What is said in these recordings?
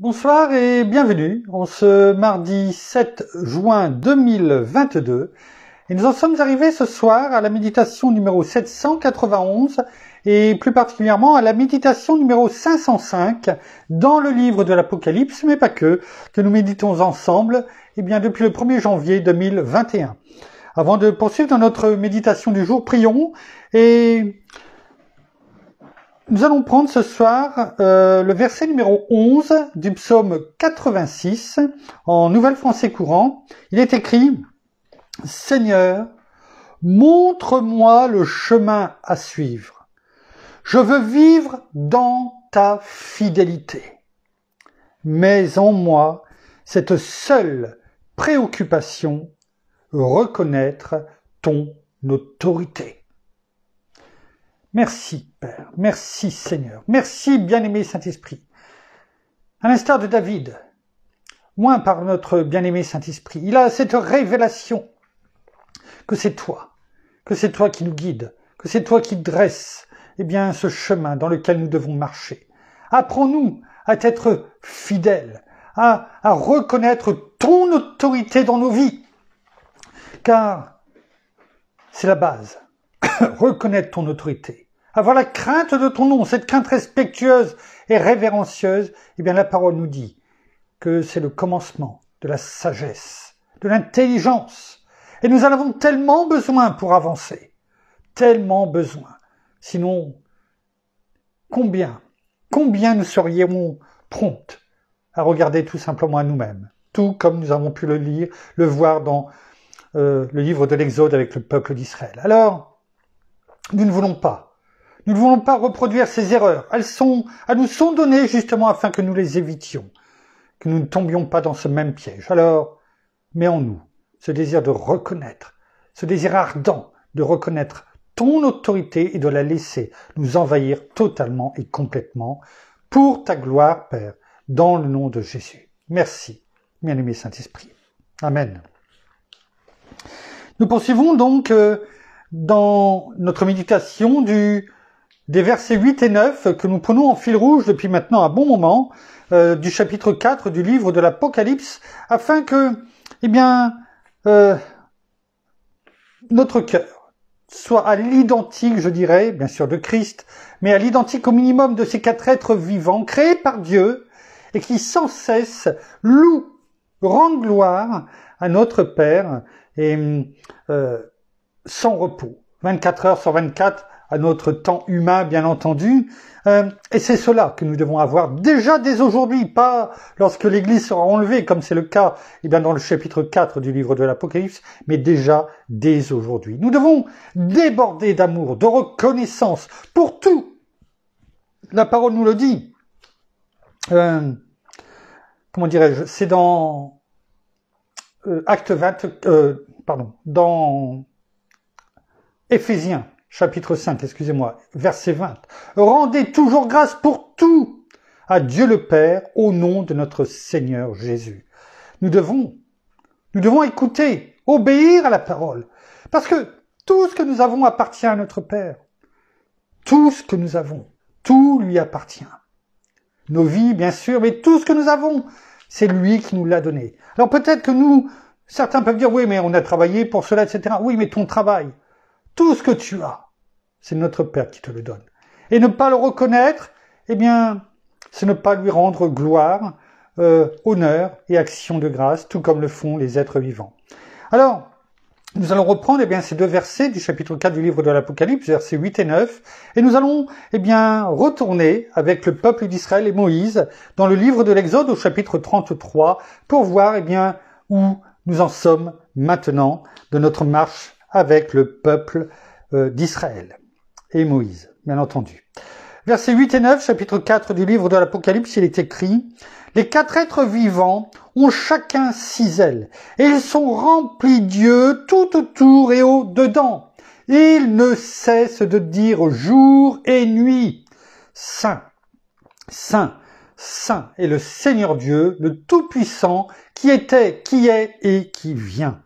Bonsoir et bienvenue en ce mardi 7 juin 2022. Et nous en sommes arrivés ce soir à la méditation numéro 791 et plus particulièrement à la méditation numéro 505 dans le livre de l'Apocalypse, mais pas que, que nous méditons ensemble eh bien, depuis le 1er janvier 2021. Avant de poursuivre dans notre méditation du jour, prions et nous allons prendre ce soir euh, le verset numéro 11 du psaume 86 en Nouvelle Français courant. Il est écrit Seigneur, montre-moi le chemin à suivre. Je veux vivre dans ta fidélité. Mais en moi, cette seule préoccupation, reconnaître ton autorité. Merci Père, merci Seigneur, merci bien-aimé Saint-Esprit. À l'instar de David, moins par notre bien-aimé Saint-Esprit, il a cette révélation que c'est toi, que c'est toi qui nous guide, que c'est toi qui dresses eh bien, ce chemin dans lequel nous devons marcher. Apprends-nous à être fidèles, à reconnaître ton autorité dans nos vies, car c'est la base reconnaître ton autorité, avoir la crainte de ton nom, cette crainte respectueuse et révérencieuse, eh bien la parole nous dit que c'est le commencement de la sagesse, de l'intelligence. Et nous en avons tellement besoin pour avancer, tellement besoin. Sinon, combien, combien nous serions promptes à regarder tout simplement à nous-mêmes, tout comme nous avons pu le lire, le voir dans euh, le livre de l'Exode avec le peuple d'Israël. Alors, nous ne voulons pas. Nous ne voulons pas reproduire ces erreurs. Elles sont, elles nous sont données justement afin que nous les évitions, que nous ne tombions pas dans ce même piège. Alors, mets en nous ce désir de reconnaître, ce désir ardent de reconnaître ton autorité et de la laisser nous envahir totalement et complètement pour ta gloire, Père, dans le nom de Jésus. Merci, bien-aimé Saint-Esprit. Amen. Nous poursuivons donc euh, dans notre méditation du, des versets 8 et 9 que nous prenons en fil rouge depuis maintenant un bon moment euh, du chapitre 4 du livre de l'Apocalypse afin que, eh bien, euh, notre cœur soit à l'identique, je dirais, bien sûr de Christ, mais à l'identique au minimum de ces quatre êtres vivants créés par Dieu et qui sans cesse louent, rendent gloire à notre Père. Et euh, sans repos, 24 heures sur 24 à notre temps humain, bien entendu. Euh, et c'est cela que nous devons avoir déjà dès aujourd'hui, pas lorsque l'Église sera enlevée, comme c'est le cas eh bien, dans le chapitre 4 du livre de l'Apocalypse, mais déjà dès aujourd'hui. Nous devons déborder d'amour, de reconnaissance pour tout. La parole nous le dit. Euh, comment dirais-je? C'est dans euh, Acte 20, euh, pardon, dans Éphésiens, chapitre 5, excusez-moi, verset 20. Rendez toujours grâce pour tout à Dieu le Père au nom de notre Seigneur Jésus. Nous devons, nous devons écouter, obéir à la parole. Parce que tout ce que nous avons appartient à notre Père. Tout ce que nous avons, tout lui appartient. Nos vies, bien sûr, mais tout ce que nous avons, c'est lui qui nous l'a donné. Alors peut-être que nous, certains peuvent dire, oui, mais on a travaillé pour cela, etc. Oui, mais ton travail, tout ce que tu as, c'est notre Père qui te le donne. Et ne pas le reconnaître, eh bien, c'est ne pas lui rendre gloire, euh, honneur et action de grâce, tout comme le font les êtres vivants. Alors, nous allons reprendre eh bien, ces deux versets du chapitre 4 du livre de l'Apocalypse, versets 8 et 9, et nous allons eh bien, retourner avec le peuple d'Israël et Moïse dans le livre de l'Exode au chapitre 33 pour voir eh bien, où nous en sommes maintenant de notre marche avec le peuple euh, d'Israël et Moïse, bien entendu. Versets 8 et 9, chapitre 4 du livre de l'Apocalypse, il est écrit, Les quatre êtres vivants ont chacun six ailes, et ils sont remplis d'yeux tout autour et au-dedans. Ils ne cessent de dire jour et nuit, Saint, Saint, Saint est le Seigneur Dieu, le Tout-Puissant, qui était, qui est et qui vient.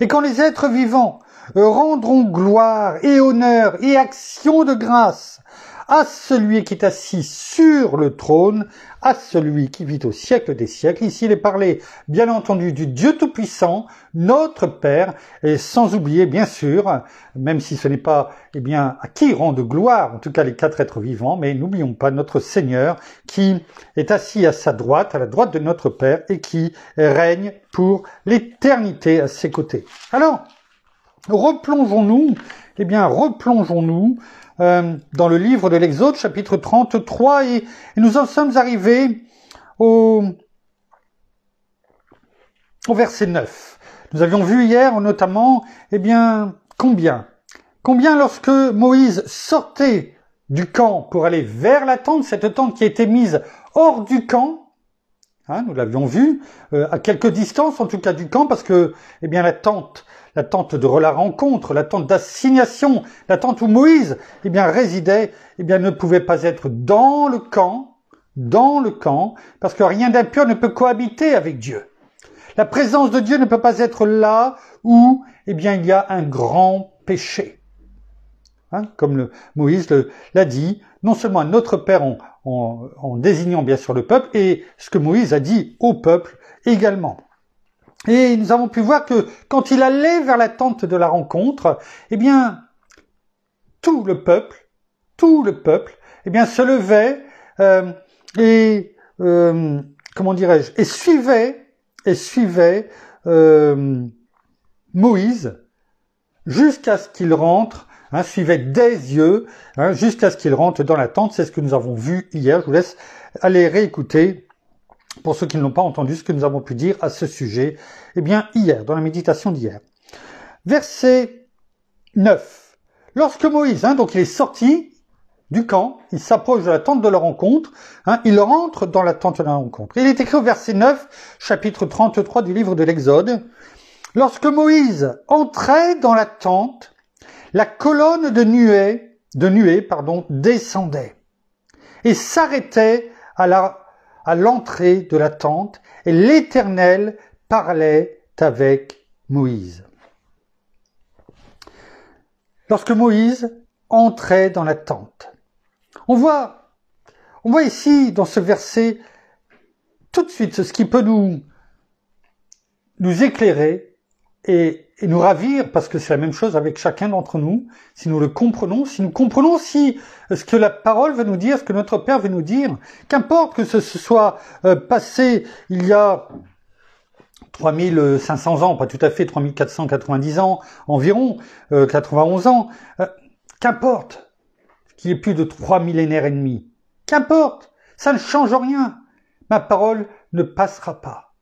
Et quand les êtres vivants rendront gloire et honneur et action de grâce à celui qui est assis sur le trône, à celui qui vit au siècle des siècles. Ici, il est parlé, bien entendu, du Dieu Tout-Puissant, notre Père, et sans oublier, bien sûr, même si ce n'est pas, eh bien, à qui rend de gloire, en tout cas les quatre êtres vivants, mais n'oublions pas notre Seigneur qui est assis à sa droite, à la droite de notre Père, et qui règne pour l'éternité à ses côtés. Alors, replongeons-nous, eh bien, replongeons-nous euh, dans le livre de l'Exode, chapitre 33, et, et, nous en sommes arrivés au, au verset 9. Nous avions vu hier, notamment, eh bien, combien? Combien lorsque Moïse sortait du camp pour aller vers la tente, cette tente qui été mise hors du camp, Hein, nous l'avions vu, euh, à quelques distances en tout cas du camp, parce que eh bien la tente, la tente de la rencontre, la tente d'assignation, la tente où Moïse eh bien résidait, eh bien ne pouvait pas être dans le camp, dans le camp, parce que rien d'impur ne peut cohabiter avec Dieu. La présence de Dieu ne peut pas être là où eh bien il y a un grand péché. Hein, comme Moïse l'a dit, non seulement notre Père en, désignant bien sûr le peuple, et ce que Moïse a dit au peuple également. Et nous avons pu voir que quand il allait vers la tente de la rencontre, eh bien, tout le peuple, tout le peuple, eh bien, se levait euh, et euh, comment dirais-je, et suivait et suivait euh, Moïse jusqu'à ce qu'il rentre hein, suivait des yeux hein, jusqu'à ce qu'il rentre dans la tente. C'est ce que nous avons vu hier. Je vous laisse aller réécouter pour ceux qui ne l'ont pas entendu ce que nous avons pu dire à ce sujet. Eh bien, hier, dans la méditation d'hier. Verset 9. Lorsque Moïse, hein, donc il est sorti du camp, il s'approche de la tente de la rencontre, hein, il rentre dans la tente de la rencontre. Il est écrit au verset 9, chapitre 33 du livre de l'Exode. Lorsque Moïse entrait dans la tente, la colonne de nuée, de nuée, pardon, descendait et s'arrêtait à la, à l'entrée de la tente et l'Éternel parlait avec Moïse. Lorsque Moïse entrait dans la tente, on voit, on voit ici dans ce verset tout de suite ce qui peut nous, nous éclairer et et nous ravir, parce que c'est la même chose avec chacun d'entre nous, si nous le comprenons, si nous comprenons si euh, ce que la parole veut nous dire, ce que notre Père veut nous dire, qu'importe que ce soit euh, passé il y a 3500 ans, pas tout à fait 3490 ans environ, 91 euh, ans, qu'importe qu'il y ait plus de trois millénaires et demi, qu'importe, ça ne change rien, ma parole ne passera pas,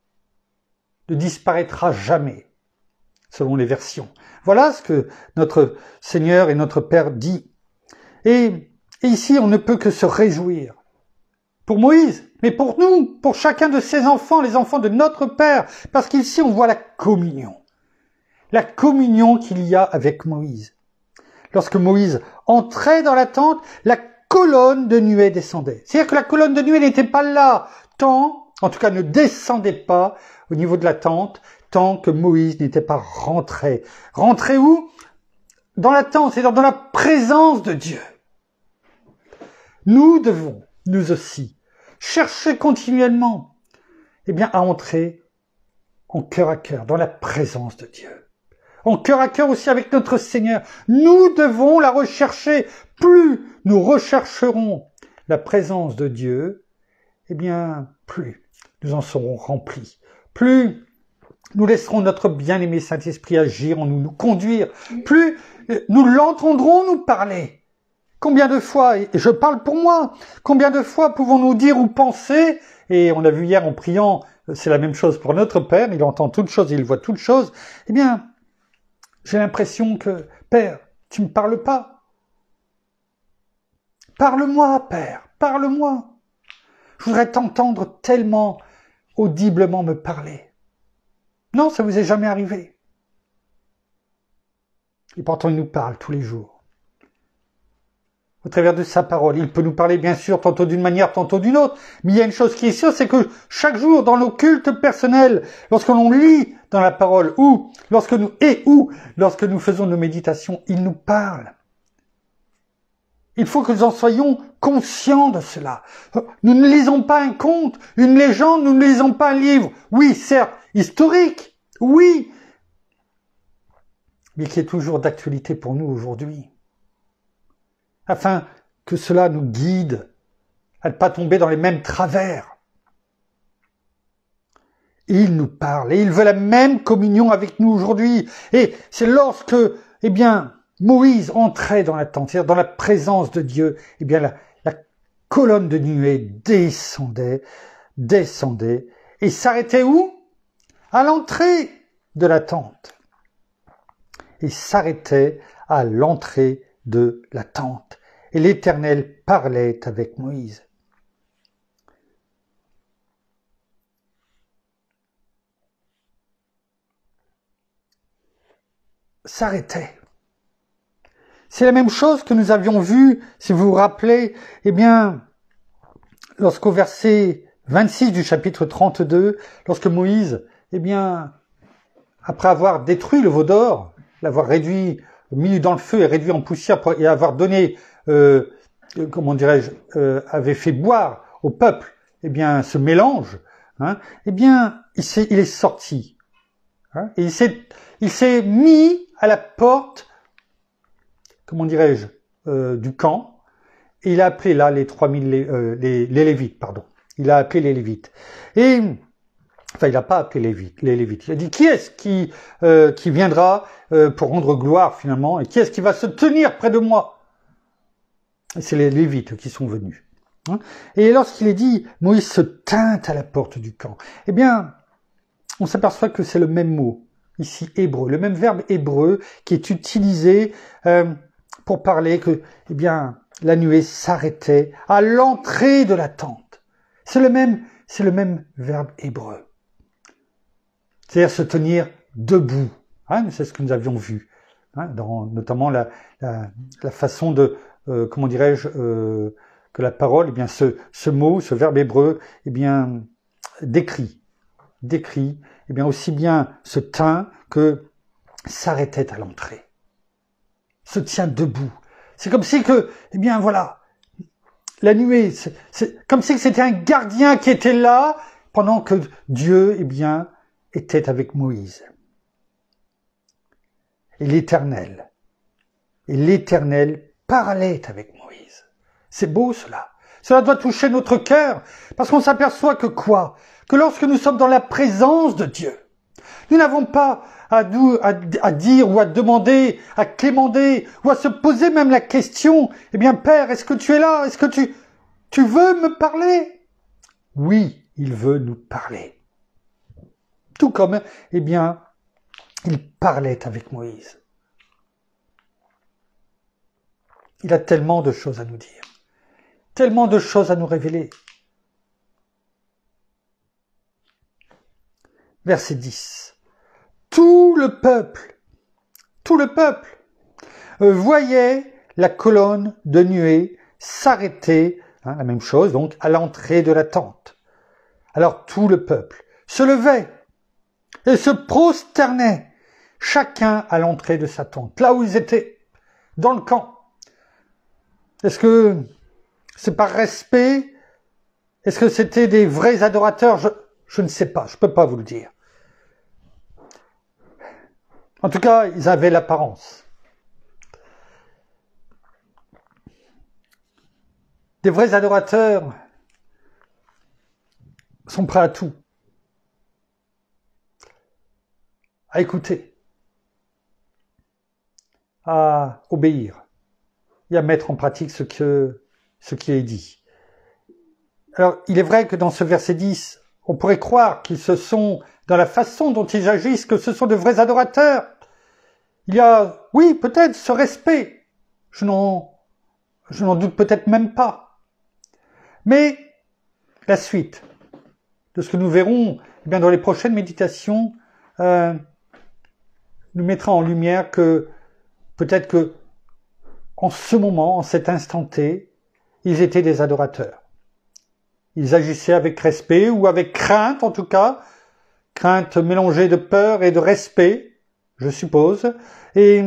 ne disparaîtra jamais selon les versions. Voilà ce que notre Seigneur et notre Père dit. Et, ici, on ne peut que se réjouir. Pour Moïse, mais pour nous, pour chacun de ses enfants, les enfants de notre Père, parce qu'ici, on voit la communion. La communion qu'il y a avec Moïse. Lorsque Moïse entrait dans la tente, la colonne de nuée descendait. C'est-à-dire que la colonne de nuée n'était pas là tant, en tout cas ne descendait pas au niveau de la tente, tant que Moïse n'était pas rentré. Rentré où? Dans la tente, c'est-à-dire dans la présence de Dieu. Nous devons, nous aussi, chercher continuellement, eh bien, à entrer en cœur à cœur, dans la présence de Dieu. En cœur à cœur aussi avec notre Seigneur. Nous devons la rechercher. Plus nous rechercherons la présence de Dieu, eh bien, plus nous en serons remplis. Plus nous laisserons notre bien-aimé Saint-Esprit agir en nous, nous conduire. Plus euh, nous l'entendrons nous parler. Combien de fois, et je parle pour moi, combien de fois pouvons-nous dire ou penser, et on a vu hier en priant, euh, c'est la même chose pour notre Père, il entend toutes choses, il voit toutes choses, eh bien, j'ai l'impression que, Père, tu ne me parles pas. Parle-moi, Père, parle-moi. Je voudrais t'entendre tellement audiblement me parler. Non, ça vous est jamais arrivé. Et pourtant, il nous parle tous les jours. Au travers de sa parole, il peut nous parler bien sûr tantôt d'une manière, tantôt d'une autre. Mais il y a une chose qui est sûre, c'est que chaque jour, dans nos cultes personnels, lorsque l'on lit dans la parole, ou lorsque nous, et ou lorsque nous faisons nos méditations, il nous parle. Il faut que nous en soyons conscients de cela. Nous ne lisons pas un conte, une légende, nous ne lisons pas un livre. Oui, certes, historique, oui, mais qui est toujours d'actualité pour nous aujourd'hui. Afin que cela nous guide à ne pas tomber dans les mêmes travers. Il nous parle et il veut la même communion avec nous aujourd'hui. Et c'est lorsque, eh bien, Moïse entrait dans la tente, dans la présence de Dieu, eh bien, la, la colonne de nuée descendait, descendait et s'arrêtait où? À l'entrée de la tente. Et s'arrêtait à l'entrée de la tente. Et l'Éternel parlait avec Moïse. s'arrêtait. C'est la même chose que nous avions vu, si vous vous rappelez, eh bien, lorsqu'au verset 26 du chapitre 32, lorsque Moïse, eh bien, après avoir détruit le veau d'or, l'avoir réduit, mis dans le feu et réduit en poussière et avoir donné, euh, comment dirais-je, euh, avait fait boire au peuple, eh bien, ce mélange, hein, eh bien, il, est, il est sorti. Hein, il s'est mis à la porte, comment dirais-je, euh, du camp, il a appelé là les 3000 les, euh, les, les, Lévites, pardon. Il a appelé les Lévites. Et enfin, il n'a pas appelé les Lévites, les Lévites. Il a dit qui est-ce qui euh, qui viendra pour rendre gloire finalement, et qui est-ce qui va se tenir près de moi? C'est les Lévites qui sont venus. Hein. et lorsqu'il est dit Moïse se tint à la porte du camp, eh bien, on s'aperçoit que c'est le même mot ici hébreu, le même verbe hébreu qui est utilisé pour parler que, eh bien, la nuée s'arrêtait à l'entrée de la tente. C'est le même, c'est le même verbe hébreu. C'est-à-dire se tenir debout. Hein, c'est ce que nous avions vu, hein, dans notamment la, façon de, euh, comment dirais-je, euh, que la parole, eh bien, ce, ce mot, ce verbe hébreu, eh bien, décrit, décrit eh bien aussi bien se tint que s'arrêtait à l'entrée. Se tient debout. C'est comme si que, eh bien voilà, la nuée, c'est comme si c'était un gardien qui était là pendant que Dieu, eh bien, était avec Moïse. Et l'Éternel, et l'Éternel parlait avec Moïse. C'est beau cela. Cela doit toucher notre cœur, parce qu'on s'aperçoit que quoi? Que lorsque nous sommes dans la présence de Dieu, nous n'avons pas à, nous, à, dire ou à demander, à clémenter ou à se poser même la question, eh bien Père, est-ce que tu es là? Est-ce que tu, tu veux me parler? Oui, il veut nous parler. Tout comme, eh bien, il parlait avec Moïse. Il a tellement de choses à nous dire, tellement de choses à nous révéler. verset 10. Tout le peuple, tout le peuple euh, voyait la colonne de nuée s'arrêter, hein, la même chose donc, à l'entrée de la tente. Alors tout le peuple se levait et se prosternait, chacun à l'entrée de sa tente, là où ils étaient, dans le camp. Est-ce que c'est par respect? Est-ce que c'était des vrais adorateurs? Je, je ne sais pas, je ne peux pas vous le dire. En tout cas, ils avaient l'apparence. Des vrais adorateurs sont prêts à tout, à écouter, à obéir et à mettre en pratique ce, qui est dit. Alors, il est vrai que dans ce verset 10, on pourrait croire qu'ils se sont, dans la façon dont ils agissent, que ce sont de vrais adorateurs. Il y a, oui, peut-être ce respect. Je n'en, je n'en doute peut-être même pas. Mais la suite de ce que nous verrons eh bien, dans les prochaines méditations euh, nous mettra en lumière que peut-être que en ce moment, en cet instant T, ils étaient des adorateurs. Ils agissaient avec respect ou avec crainte en tout cas, crainte mélangée de peur et de respect, je suppose, et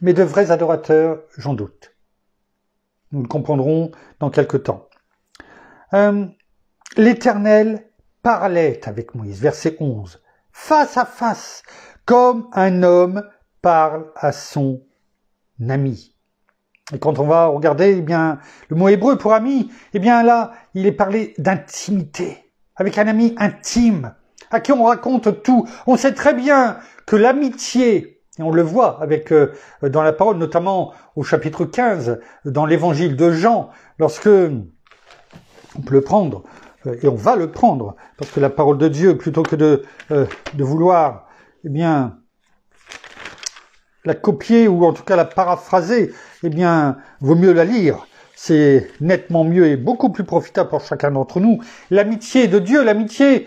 mais de vrais adorateurs, j'en doute. Nous le comprendrons dans quelque temps. Euh, L'Éternel parlait avec Moïse, verset 11, face à face, comme un homme parle à son ami. Et quand on va regarder, eh bien, le mot hébreu pour ami, eh bien là, il est parlé d'intimité, avec un ami intime, à qui on raconte tout. On sait très bien que l'amitié, et on le voit avec euh, dans la parole, notamment au chapitre 15, dans l'évangile de Jean, lorsque on peut le prendre, euh, et on va le prendre, parce que la parole de Dieu, plutôt que de, euh, de vouloir, eh bien, la copier ou en tout cas la paraphraser, eh bien, vaut mieux la lire. C'est nettement mieux et beaucoup plus profitable pour chacun d'entre nous. L'amitié de Dieu, l'amitié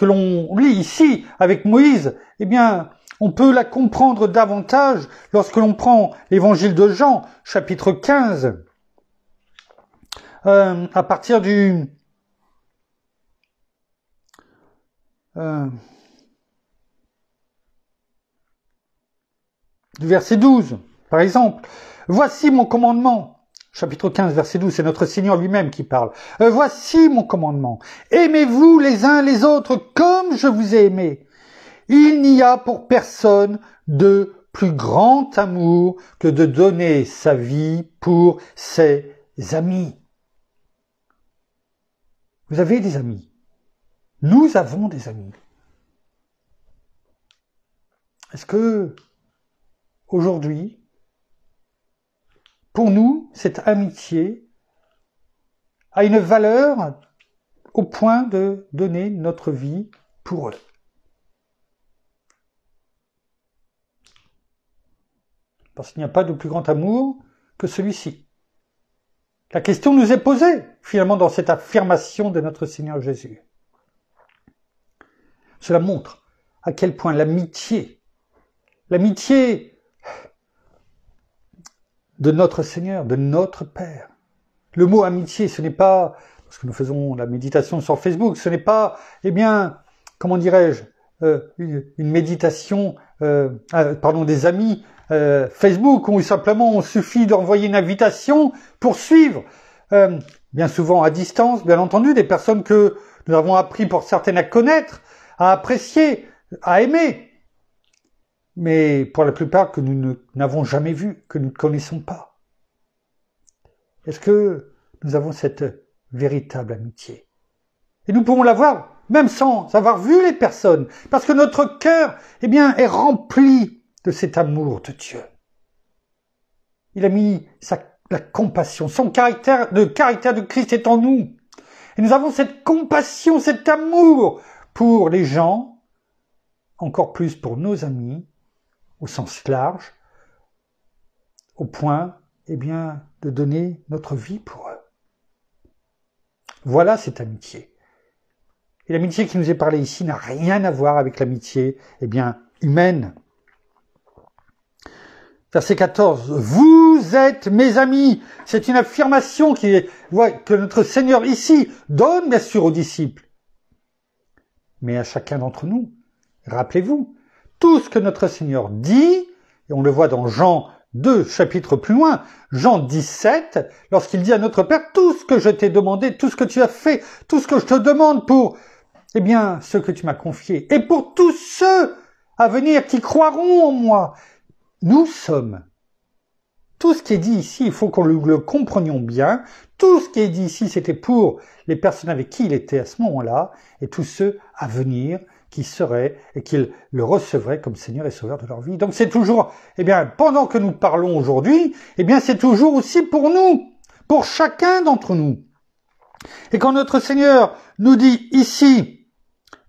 que l'on lit ici avec Moïse, eh bien, on peut la comprendre davantage lorsque l'on prend l'évangile de Jean, chapitre 15, euh, à partir du... Euh, du verset 12, par exemple. Voici mon commandement. Chapitre 15, verset 12, c'est notre Seigneur lui-même qui parle. Euh, voici mon commandement. Aimez-vous les uns les autres comme je vous ai aimé. Il n'y a pour personne de plus grand amour que de donner sa vie pour ses amis. Vous avez des amis. Nous avons des amis. Est-ce que aujourd'hui, pour nous, cette amitié a une valeur au point de donner notre vie pour eux. Parce qu'il n'y a pas de plus grand amour que celui-ci. La question nous est posée, finalement, dans cette affirmation de notre Seigneur Jésus. Cela montre à quel point l'amitié, l'amitié de notre Seigneur, de notre Père. Le mot amitié, ce n'est pas, parce que nous faisons la méditation sur Facebook, ce n'est pas, eh bien, comment dirais-je, euh, une, méditation, euh, euh, pardon, des amis Facebook où simplement on suffit d'envoyer une invitation pour suivre, bien souvent à distance, bien entendu, des personnes que nous avons appris pour certaines à connaître, à apprécier, à aimer mais pour la plupart que nous n'avons jamais vu, que nous ne connaissons pas. Est-ce que nous avons cette véritable amitié? Et nous pouvons l'avoir même sans avoir vu les personnes, parce que notre cœur, eh bien, est rempli de cet amour de Dieu. Il a mis sa, la compassion, son caractère, le caractère de Christ est en nous. Et nous avons cette compassion, cet amour pour les gens, encore plus pour nos amis, au sens large, au point, eh bien, de donner notre vie pour eux. Voilà cette amitié. Et l'amitié qui nous est parlée ici n'a rien à voir avec l'amitié, eh bien, humaine. Verset 14. Vous êtes mes amis. C'est une affirmation qui est, que notre Seigneur ici donne bien sûr aux disciples. Mais à chacun d'entre nous. Rappelez-vous, tout ce que notre Seigneur dit, et on le voit dans Jean 2 chapitres plus loin, Jean 17, lorsqu'il dit à notre Père, tout ce que je t'ai demandé, tout ce que tu as fait, tout ce que je te demande pour, eh bien, ce que tu m'as confié, et pour tous ceux à venir qui croiront en moi, nous sommes. Tout ce qui est dit ici, il faut qu'on le, comprenions bien. Tout ce qui est dit ici, c'était pour les personnes avec qui il était à ce moment-là, et tous ceux à venir, qui serait et qu'ils le recevraient comme Seigneur et Sauveur de leur vie. Donc c'est toujours, eh bien, pendant que nous parlons aujourd'hui, eh bien, c'est toujours aussi pour nous, pour chacun d'entre nous. Et quand notre Seigneur nous dit ici,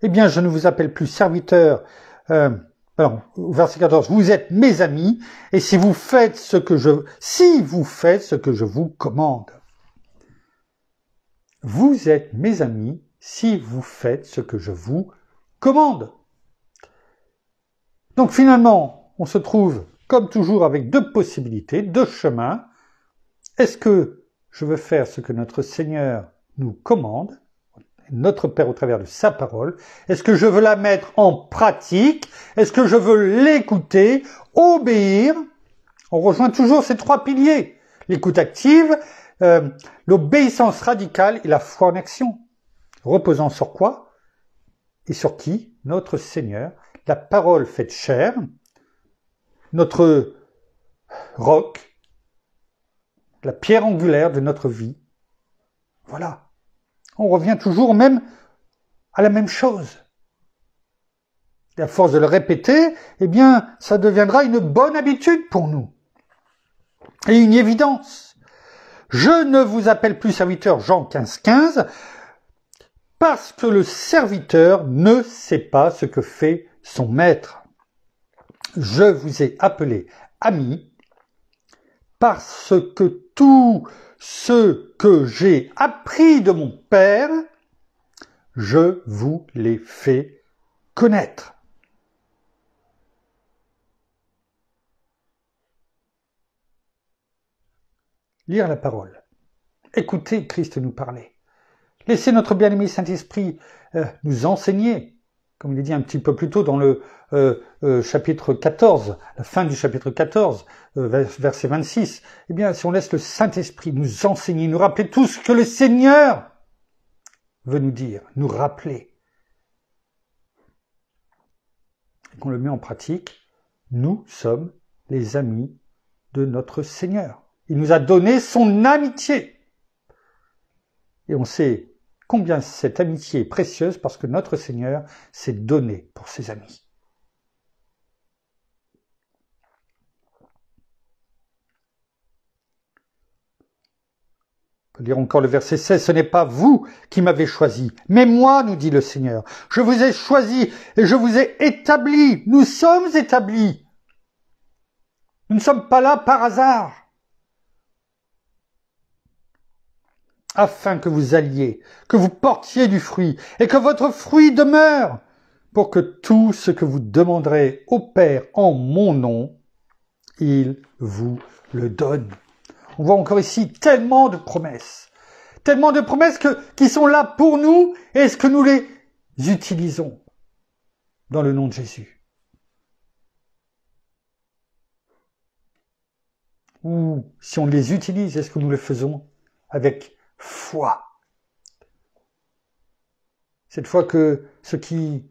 eh bien, je ne vous appelle plus serviteur, euh, alors, verset 14, vous êtes mes amis, et si vous faites ce que je, si vous faites ce que je vous commande. Vous êtes mes amis si vous faites ce que je vous commande. Donc finalement, on se trouve comme toujours avec deux possibilités, deux chemins. Est-ce que je veux faire ce que notre Seigneur nous commande, notre Père au travers de sa parole? Est-ce que je veux la mettre en pratique? Est-ce que je veux l'écouter, obéir? On rejoint toujours ces trois piliers. l'écoute active, euh, l'obéissance radicale et la foi en action. Reposant sur quoi? Et sur qui Notre Seigneur, la parole faite chair, notre roc, la pierre angulaire de notre vie. Voilà. On revient toujours même à la même chose. Et à force de le répéter, eh bien, ça deviendra une bonne habitude pour nous. Et une évidence. Je ne vous appelle plus serviteur Jean 15, 15, parce que le serviteur ne sait pas ce que fait son maître. Je vous ai appelé ami parce que tout ce que j'ai appris de mon Père, je vous l'ai fait connaître. Lire la parole. Écoutez Christ nous parler. Laissez notre bien-aimé Saint-Esprit euh, nous enseigner, comme il est dit un petit peu plus tôt dans le euh, euh, chapitre 14, la fin du chapitre 14, verset 26. Eh bien, si on laisse le Saint-Esprit nous enseigner, nous rappeler tout ce que le Seigneur veut nous dire, nous rappeler, et qu'on le met en pratique, nous sommes les amis de notre Seigneur. Il nous a donné son amitié. Et on sait combien cette amitié est précieuse parce que notre Seigneur s'est donné pour ses amis. On peut lire encore le verset 16, ce n'est pas vous qui m'avez choisi, mais moi, nous dit le Seigneur. Je vous ai choisi et je vous ai établi. Nous sommes établis. Nous ne sommes pas là par hasard. Afin que vous alliez, que vous portiez du fruit, et que votre fruit demeure, pour que tout ce que vous demanderez au Père en mon nom, il vous le donne. On voit encore ici tellement de promesses, tellement de promesses qui sont là pour nous, et est-ce que nous les utilisons dans le nom de Jésus Ou si on les utilise, est-ce que nous le faisons avec foi. Cette fois que ce qui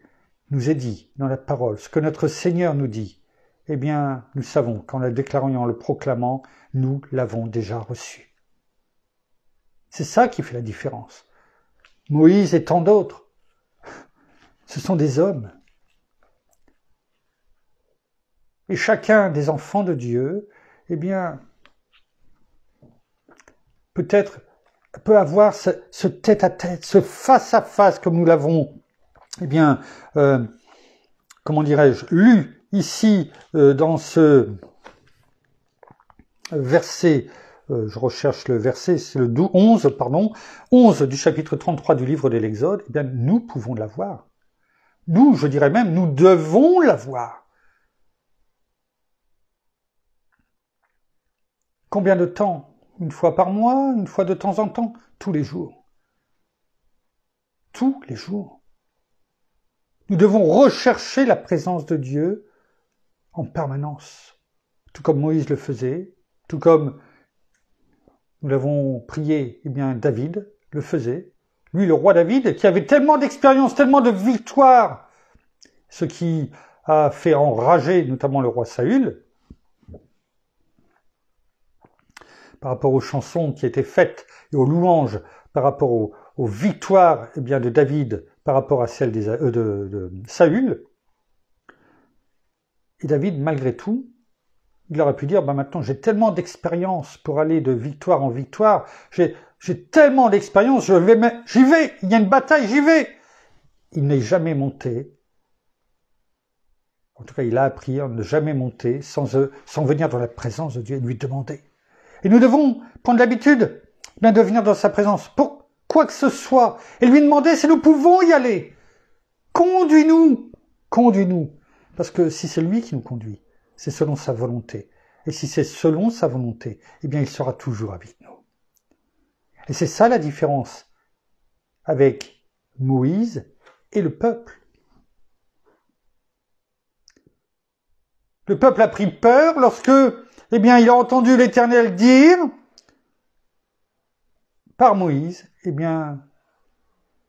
nous est dit dans la parole, ce que notre Seigneur nous dit, eh bien, nous savons qu'en le déclarant et en le proclamant, nous l'avons déjà reçu. C'est ça qui fait la différence. Moïse et tant d'autres, ce sont des hommes. Et chacun des enfants de Dieu, eh bien, peut-être peut avoir ce, tête-à-tête, ce face-à-face comme nous l'avons, eh bien, euh, comment dirais-je, lu ici euh, dans ce verset, euh, je recherche le verset, c'est le 11, pardon, 11 du chapitre 33 du livre de l'Exode, eh bien, nous pouvons l'avoir. Nous, je dirais même, nous devons l'avoir. Combien de temps une fois par mois, une fois de temps en temps, tous les jours. Tous les jours. Nous devons rechercher la présence de Dieu en permanence, tout comme Moïse le faisait, tout comme nous l'avons prié, eh bien David le faisait. Lui, le roi David, qui avait tellement d'expérience, tellement de victoires, ce qui a fait enrager notamment le roi Saül, par rapport aux chansons qui étaient faites et aux louanges par rapport aux, victoires eh bien, de David par rapport à celles euh, de, Saül. Et David, malgré tout, il aurait pu dire, bah maintenant j'ai tellement d'expérience pour aller de victoire en victoire, j'ai, tellement d'expérience, je vais, j'y vais, il y a une bataille, j'y vais. Il n'est jamais monté. En tout cas, il a appris à ne jamais monter sans, euh, sans venir dans la présence de Dieu et lui demander. Et nous devons prendre l'habitude de venir dans sa présence pour quoi que ce soit et lui demander si nous pouvons y aller. Conduis-nous, conduis-nous. Parce que si c'est lui qui nous conduit, c'est selon sa volonté. Et si c'est selon sa volonté, eh bien il sera toujours avec nous. Et c'est ça la différence avec Moïse et le peuple. Le peuple a pris peur lorsque eh bien, il a entendu l'Éternel dire, par Moïse, eh bien,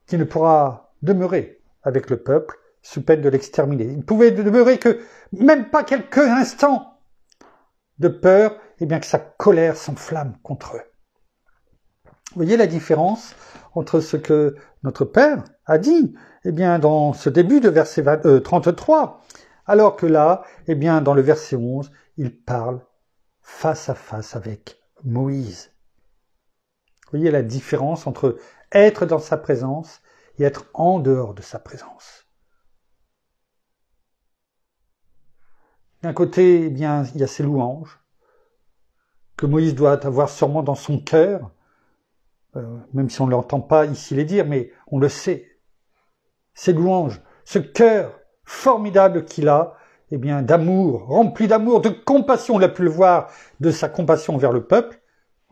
qui ne pourra demeurer avec le peuple sous peine de l'exterminer. Il pouvait demeurer que même pas quelques instants de peur, eh bien que sa colère s'enflamme contre eux. Vous voyez la différence entre ce que notre Père a dit, eh bien, dans ce début de verset 33, euh, alors que là, eh bien, dans le verset 11, il parle face à face avec Moïse. Vous voyez la différence entre être dans sa présence et être en dehors de sa présence. D'un côté, eh bien, il y a ces louanges que Moïse doit avoir sûrement dans son cœur, euh, même si on ne l'entend pas ici les dire, mais on le sait. Ces louanges, ce cœur formidable qu'il a, eh bien, d'amour, rempli d'amour, de compassion, on l'a pu le voir, de sa compassion vers le peuple.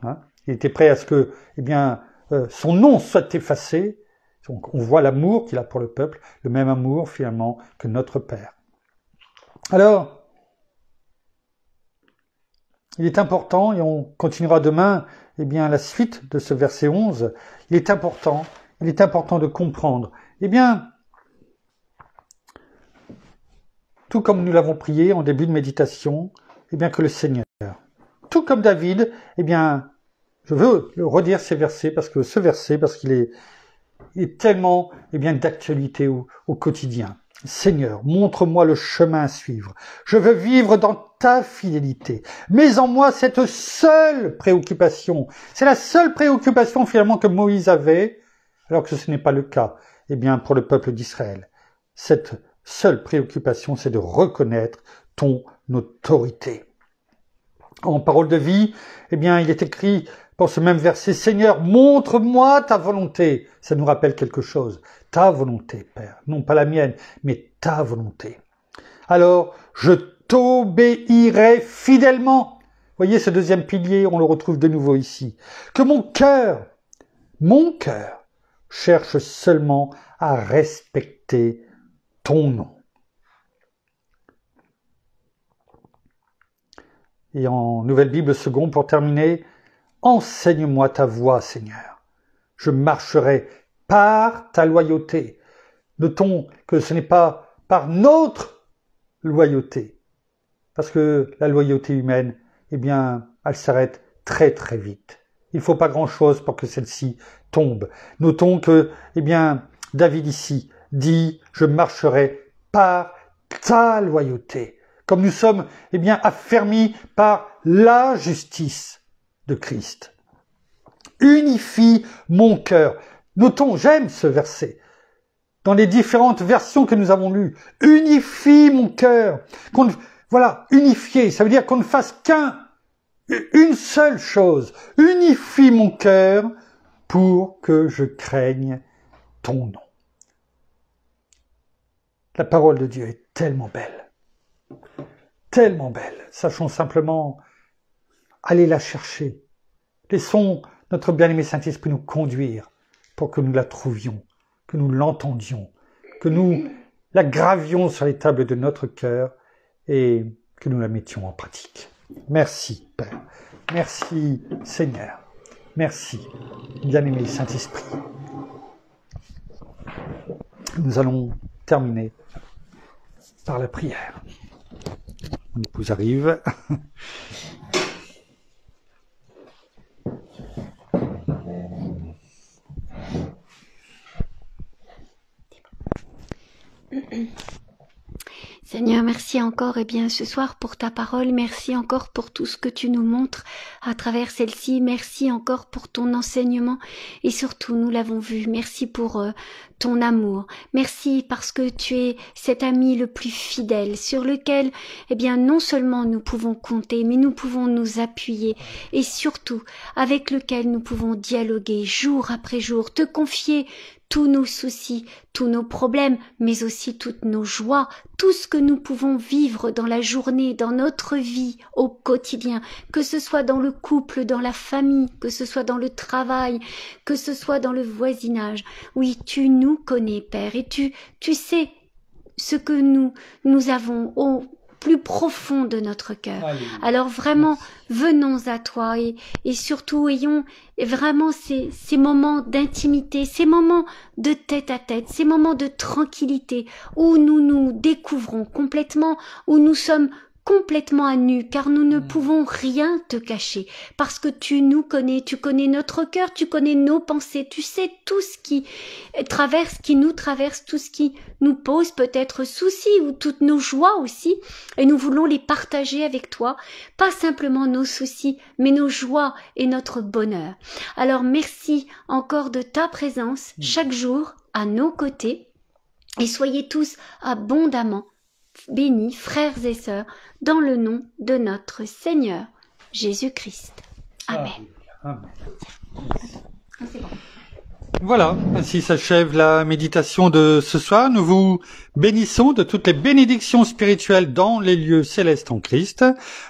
Hein. Il était prêt à ce que, eh bien, euh, son nom soit effacé. Donc, on voit l'amour qu'il a pour le peuple, le même amour finalement que notre Père. Alors, il est important, et on continuera demain, eh bien, la suite de ce verset 11, il est important, il est important de comprendre, eh bien, tout comme nous l'avons prié en début de méditation, eh bien, que le Seigneur, tout comme David, eh bien, je veux redire ces versets parce que ce verset, parce qu'il est, tellement, eh bien, d'actualité au, au quotidien. Seigneur, montre-moi le chemin à suivre. Je veux vivre dans ta fidélité. Mets en moi cette seule préoccupation. C'est la seule préoccupation finalement que Moïse avait, alors que ce n'est pas le cas, eh bien, pour le peuple d'Israël. Cette seule préoccupation, c'est de reconnaître ton autorité. En parole de vie, eh bien, il est écrit pour ce même verset, Seigneur, montre-moi ta volonté. Ça nous rappelle quelque chose ta volonté, Père, non pas la mienne, mais ta volonté. Alors, je t'obéirai fidèlement. Voyez ce deuxième pilier, on le retrouve de nouveau ici. Que mon cœur, mon cœur, cherche seulement à respecter nom. Et en Nouvelle Bible seconde, pour terminer, enseigne-moi ta voix, Seigneur. Je marcherai par ta loyauté. Notons que ce n'est pas par notre loyauté, parce que la loyauté humaine, eh bien, elle s'arrête très très vite. Il ne faut pas grand-chose pour que celle-ci tombe. Notons que, eh bien, David ici dit, je marcherai par ta loyauté, comme nous sommes, eh bien, affermis par la justice de Christ. Unifie mon cœur. Notons, j'aime ce verset. Dans les différentes versions que nous avons lues, unifie mon cœur. voilà, unifier, ça veut dire qu'on ne fasse qu'un, une seule chose. Unifie mon cœur pour que je craigne ton nom. La parole de Dieu est tellement belle, tellement belle. Sachons simplement aller la chercher. Laissons notre bien-aimé Saint-Esprit nous conduire pour que nous la trouvions, que nous l'entendions, que nous la gravions sur les tables de notre cœur et que nous la mettions en pratique. Merci, Père. Merci, Seigneur. Merci, bien-aimé Saint-Esprit. Nous allons terminer par la prière. Mon épouse arrive. Seigneur, merci encore et bien ce soir pour ta parole, merci encore pour tout ce que tu nous montres à travers celle-ci, merci encore pour ton enseignement. Et surtout, nous l'avons vu, merci pour euh, ton amour, merci parce que tu es cet ami le plus fidèle sur lequel, eh bien, non seulement nous pouvons compter, mais nous pouvons nous appuyer. Et surtout avec lequel nous pouvons dialoguer jour après jour, te confier tous nos soucis, tous nos problèmes, mais aussi toutes nos joies, tout ce que nous pouvons vivre dans la journée, dans notre vie, au quotidien, que ce soit dans le couple, dans la famille, que ce soit dans le travail, que ce soit dans le voisinage. Oui, tu nous connais, Père, et tu, tu sais ce que nous, nous avons au plus profond de notre cœur. Alors vraiment, venons à toi et, et surtout ayons vraiment ces, ces moments d'intimité, ces moments de tête à tête, ces moments de tranquillité où nous nous découvrons complètement, où nous sommes complètement à nu, car nous ne mm. pouvons rien te cacher, parce que tu nous connais, tu connais notre cœur, tu connais nos pensées, tu sais tout ce qui traverse, qui nous traverse, tout ce qui nous pose peut-être souci ou toutes nos joies aussi, et nous voulons les partager avec toi, pas simplement nos soucis, mais nos joies et notre bonheur. Alors merci encore de ta présence mm. chaque jour à nos côtés, et soyez tous abondamment bénis, frères et sœurs, dans le nom de notre Seigneur Jésus-Christ. Amen. Amen. Voilà, ainsi s'achève la méditation de ce soir. Nous vous bénissons de toutes les bénédictions spirituelles dans les lieux célestes en Christ.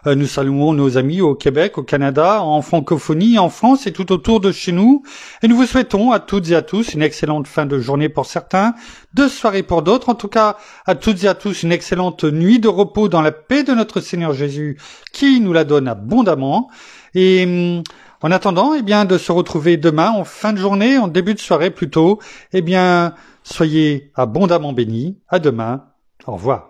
Euh, nous saluons nos amis au Québec, au Canada, en francophonie, en France et tout autour de chez nous. Et nous vous souhaitons à toutes et à tous une excellente fin de journée pour certains, de soirée pour d'autres. En tout cas, à toutes et à tous une excellente nuit de repos dans la paix de notre Seigneur Jésus qui nous la donne abondamment. Et hum, en attendant, eh bien, de se retrouver demain en fin de journée, en début de soirée plutôt, eh bien, soyez abondamment bénis. À demain. Au revoir.